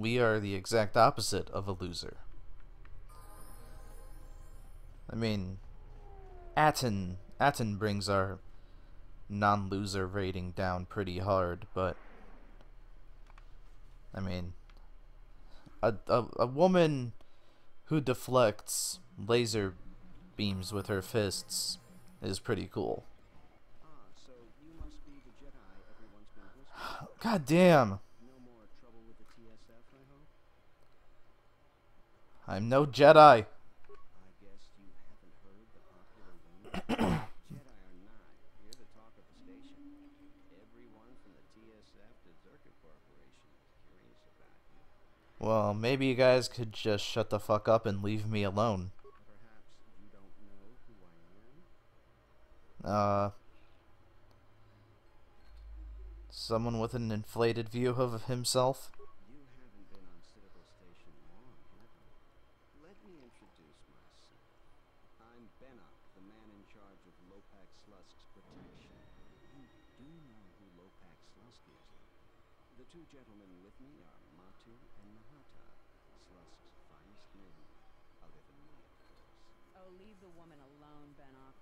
we are the exact opposite of a loser. I mean, Atton Atton brings our non-loser rating down pretty hard, but I mean, a, a a woman who deflects laser beams with her fists is pretty cool. God so curious no Jedi. Well, maybe you guys could just shut the fuck up and leave me alone. Perhaps you don't know who I am? Uh, someone with an inflated view of himself. You haven't been on Citadel Station long, have you? Let me introduce myself. I'm Bennock, the man in charge of Lopak Slusk's protection. You do know who Lopak Slusk is. The two gentlemen with me are Matu and Nahata, Slusk's finest men, other than me, of course. Oh, leave the woman alone, Bennock.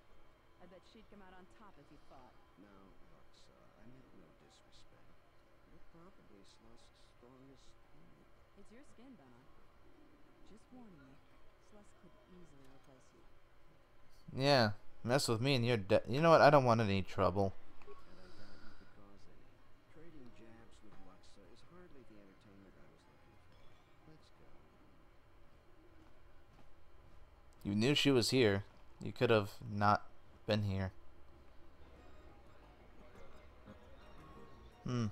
I bet she'd come out on top if you fought. Now, look, sir, I meant no disrespect. You're probably Slusk's strongest point. It's your skin, Bennock. Just warning you, Slusk could easily replace you. Yeah, mess with me and you're dead. You know what? I don't want any trouble. And I doubt you could cause any. Trading jabs with Luxa is hardly the entertainment I was looking for. Let's go. You knew she was here. You could have not been here. Hmm.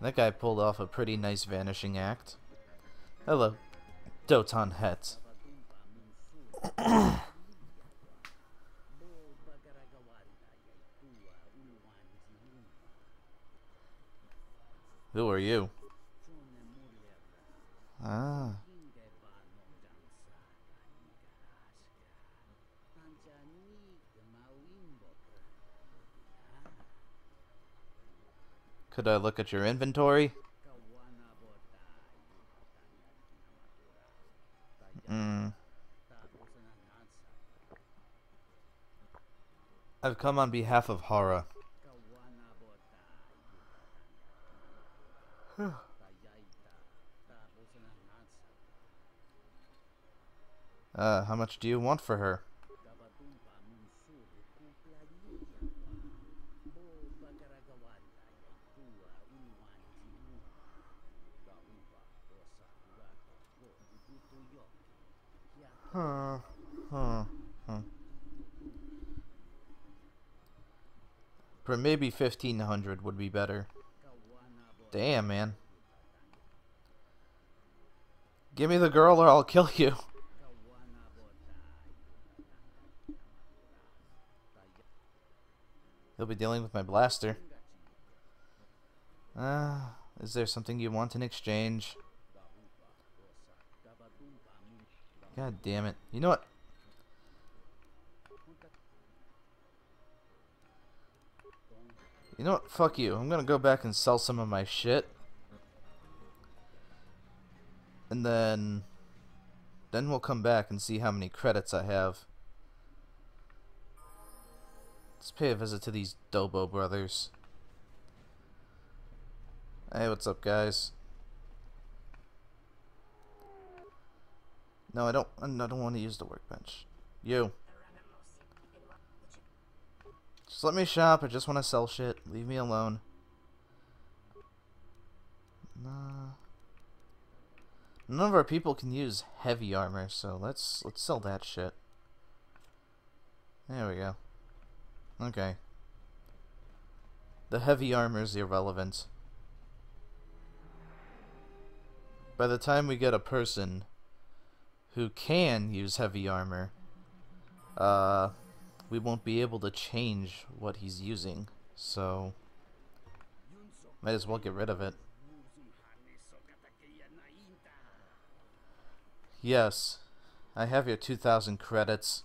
That guy pulled off a pretty nice vanishing act. Hello, Doton Het. Could I look at your inventory? Hmm. I've come on behalf of Hara. Uh, how much do you want for her? Maybe fifteen hundred would be better. Damn, man. Give me the girl or I'll kill you. He'll be dealing with my blaster. Ah, is there something you want in exchange? God damn it. You know what? You know what? Fuck you. I'm gonna go back and sell some of my shit. And then... Then we'll come back and see how many credits I have. Let's pay a visit to these Dobo brothers. Hey, what's up, guys? No, I don't. I don't want to use the workbench. You. Just let me shop. I just want to sell shit. Leave me alone. Nah. None of our people can use heavy armor, so let's let's sell that shit. There we go. Okay. The heavy armor is irrelevant. By the time we get a person who can use heavy armor, uh, we won't be able to change what he's using, so might as well get rid of it. Yes, I have your 2,000 credits.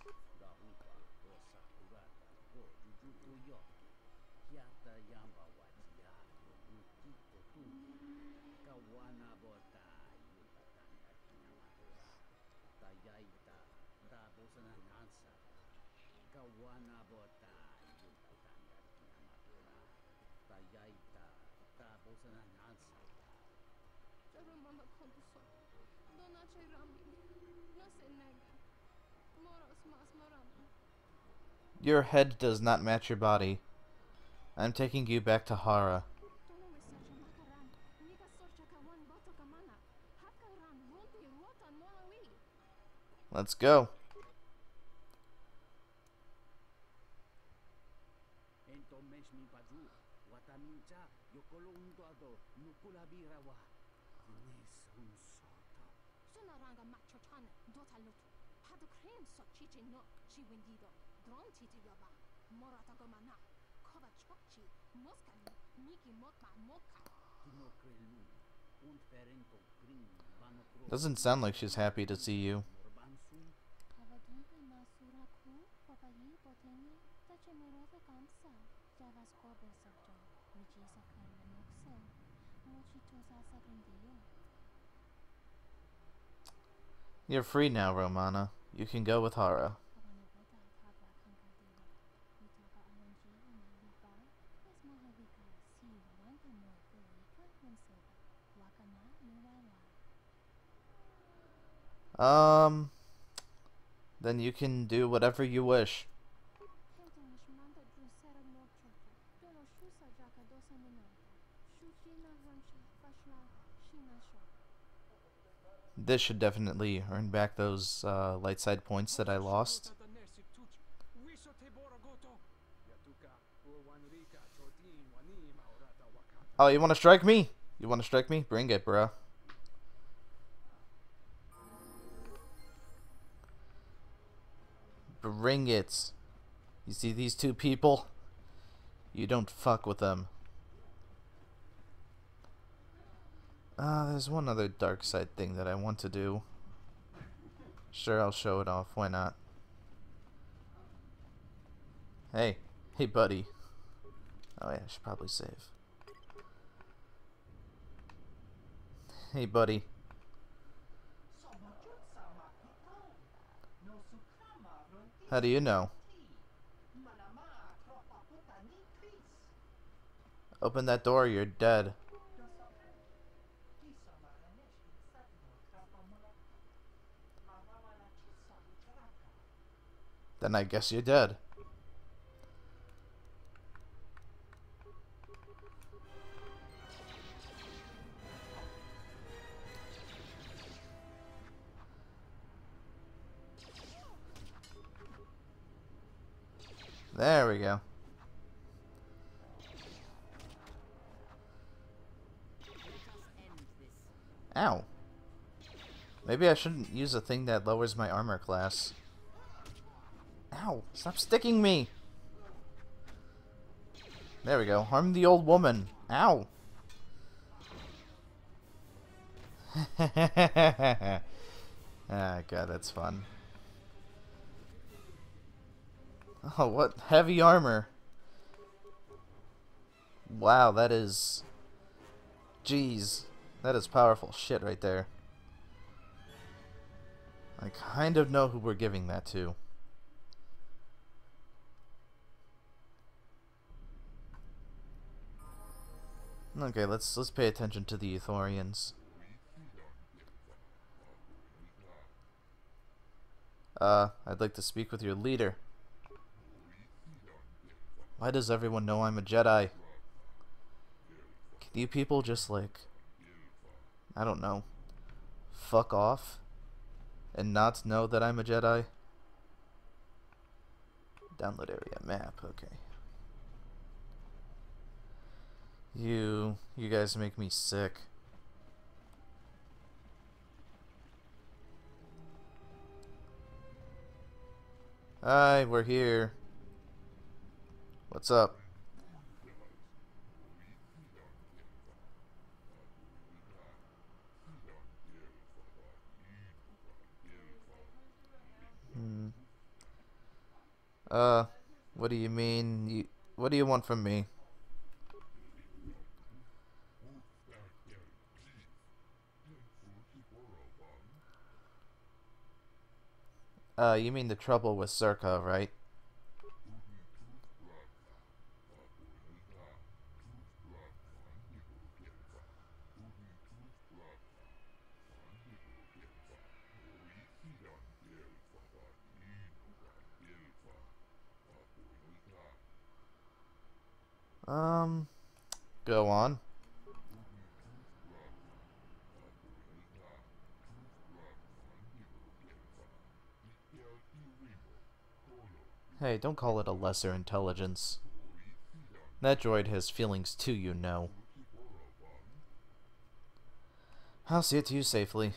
Çarım bana konduso. Dona çeyrami. Nasıl nega? Moros mas morama. Your head does not match your body. I'm taking you back to Hara. Let's mesaja Sunaranga. Dota lutu. Padu krem so chiche no. Chi wendido. Dron titi yoba. Morata gomana. Kova chokchi. Moskali. Miki motma moka. Tino krelu. Un ferento green vano pro. Doesn't sound like she's happy to see you. You're free now, Romana. You can go with Hara. Um. Then you can do whatever you wish. This should definitely earn back those uh, light side points that I lost. Oh, you want to strike me? You want to strike me? Bring it, bro. Bring it. You see these two people? You don't fuck with them. Uh, there's one other dark side thing that I want to do. Sure, I'll show it off. Why not? Hey. Hey, buddy. Oh, yeah, I should probably save. Hey, buddy. How do you know? Open that door, you're dead. Then I guess you're dead. There we go. Ow. Maybe I shouldn't use a thing that lowers my armor class. Ow! Stop sticking me! There we go. Harm the old woman. Ow! ah, god, that's fun. Oh, what heavy armor. Wow, that is... Jeez. That is powerful shit right there. I kind of know who we're giving that to. Okay, let's let's pay attention to the Ithorians. Uh, I'd like to speak with your leader. Why does everyone know I'm a Jedi? Can you people just like I don't know fuck off and not know that I'm a Jedi? Download area map, okay. You you guys make me sick. Hi, we're here. What's up? Hmm. Uh, what do you mean? You, what do you want from me? Uh, you mean the trouble with Czerka, right? Um, go on. Hey, don't call it a lesser intelligence. That droid has feelings too, you know. I'll see it to you safely.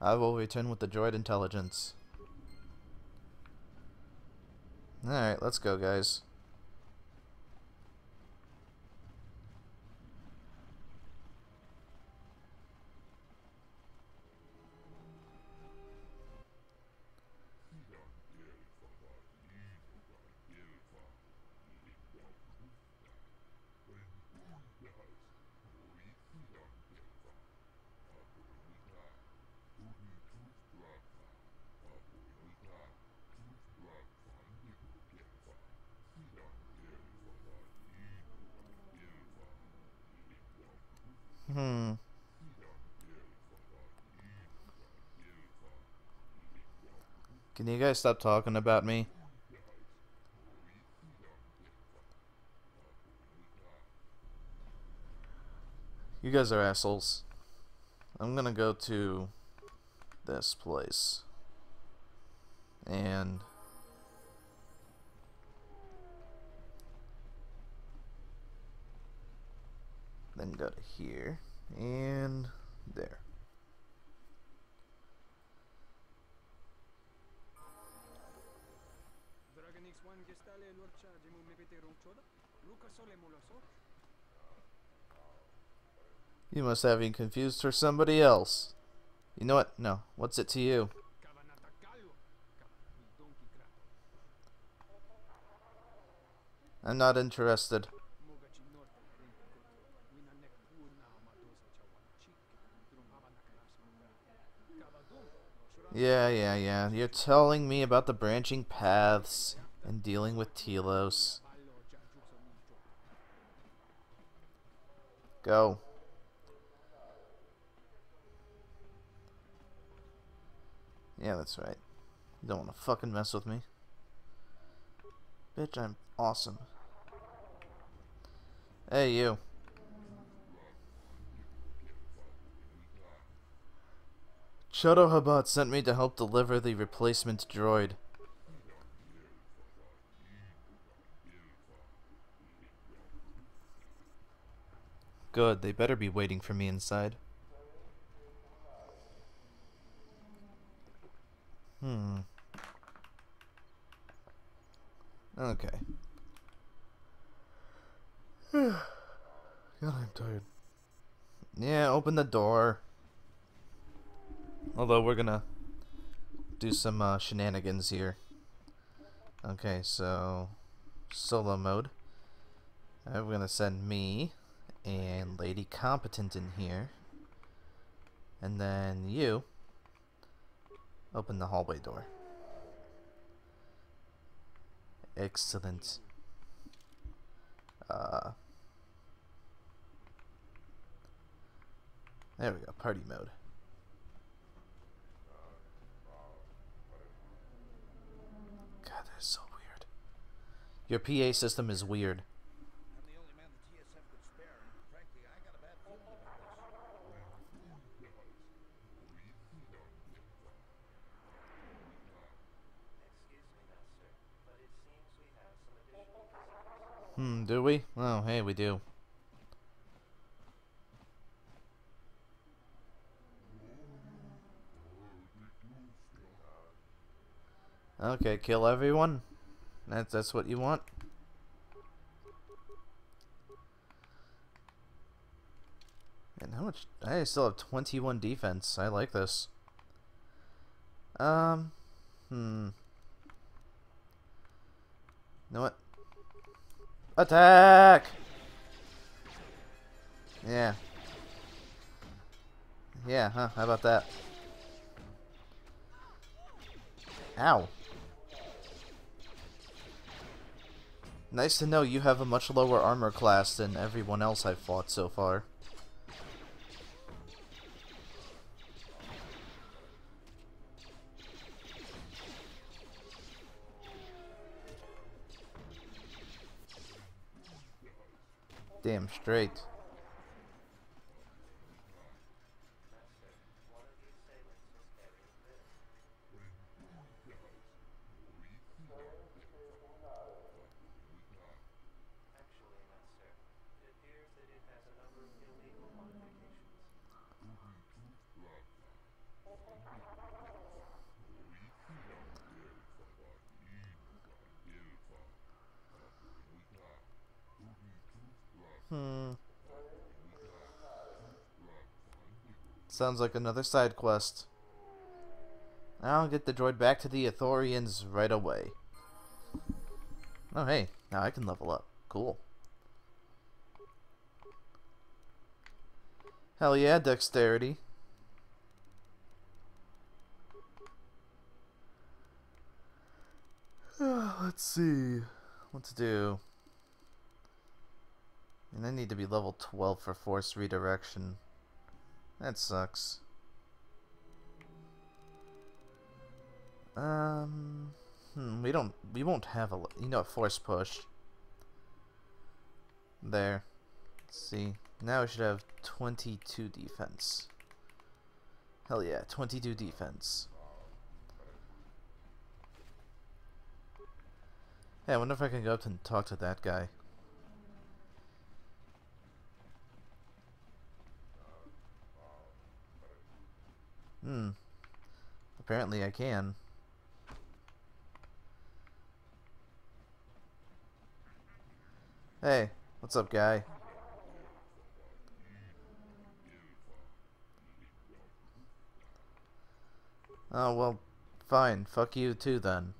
I will return with the droid intelligence. Alright, let's go, guys. Hmm. Can you guys stop talking about me? You guys are assholes. I'm gonna go to this place. And then go to here and there. Dragon X1 gestale lor charge mu me pete rong choda. Luka sole mu so. You must have been confused for somebody else. You know what? No. What's it to you? I'm not interested. Yeah, yeah, yeah. You're telling me about the branching paths and dealing with Telos. Go. Yeah, that's right. You don't want to fucking mess with me. Bitch, I'm awesome. Hey, you. Chodo Habat sent me to help deliver the replacement droid. Good, they better be waiting for me inside. Hmm. Okay. God, I'm tired. Yeah, open the door. Although we're gonna do some uh, shenanigans here. Okay, so solo mode. Uh, we're gonna send me and Lady Competent in here, and then you open the hallway door. Excellent. Uh, there we go, party mode. God, that is so weird. Your PA system is weird. I'm the only man the TSF could spare, and frankly, I got a bad feeling about this. Excuse me now, sir, but it seems we PA system is weird. Hmm, do we? Oh, hey, we do. Okay, kill everyone? That's that's what you want? And how much I still have 21 defense. I like this. Um hmm. You know what? Attack! Yeah. Yeah, huh? How about that? Ow. Nice to know you have a much lower armor class than everyone else I've fought so far. Damn straight. One of the assailants was carrying this. Actually, Master, it appears that it has a number of illegal modifications. Hmm. Sounds like another side quest. I'll get the droid back to the Ithorians right away. Oh hey, now I can level up. Cool. Hell yeah, dexterity. Let's see. What to do. And I need to be level 12 for force redirection. That sucks. Um, hmm, we don't, we won't have a, you know, force push. There. Let's see. Now we should have 22 defense. Hell yeah, 22 defense. Hey, I wonder if I can go up and talk to that guy. Hmm. Apparently I can. Hey, what's up, guy? Oh, well, fine. Fuck you too, then.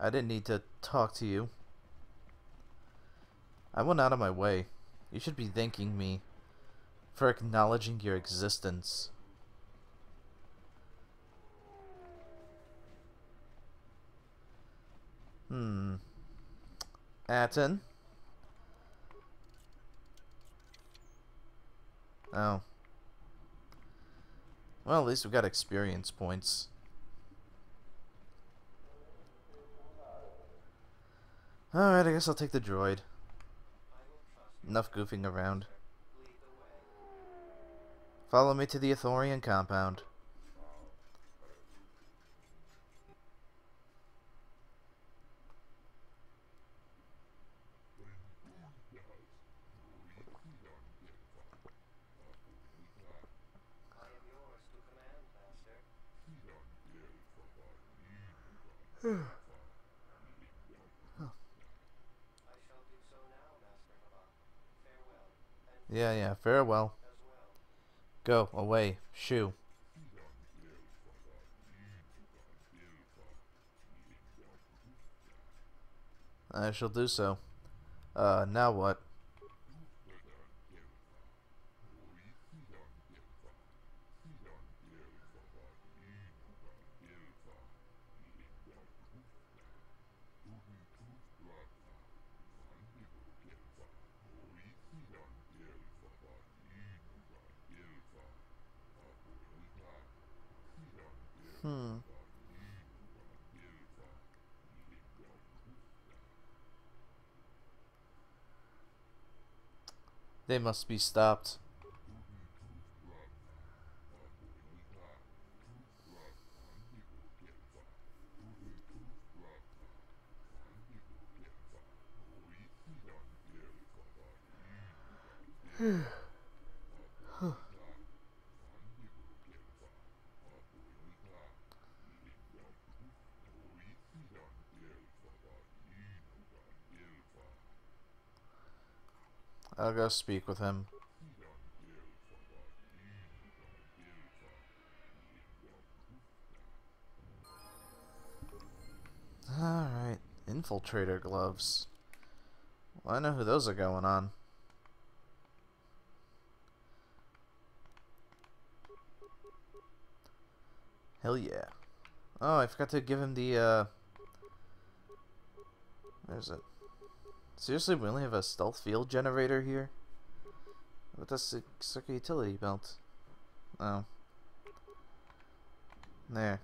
I didn't need to talk to you. I went out of my way. You should be thanking me for acknowledging your existence. Hmm. Atton? Oh. Well, at least we got experience points. Alright, I guess I'll take the droid. Enough goofing around. Follow me to the Ithorian compound. Yeah, yeah, farewell. Go, away, shoo. I shall do so. Uh, now what? They must be stopped. I'll go speak with him. Alright, infiltrator gloves. Well, I know who those are going on. Hell yeah. Oh, I forgot to give him the, uh... There's it? Seriously, we only have a stealth field generator here? What the suck utility belt? Oh. There.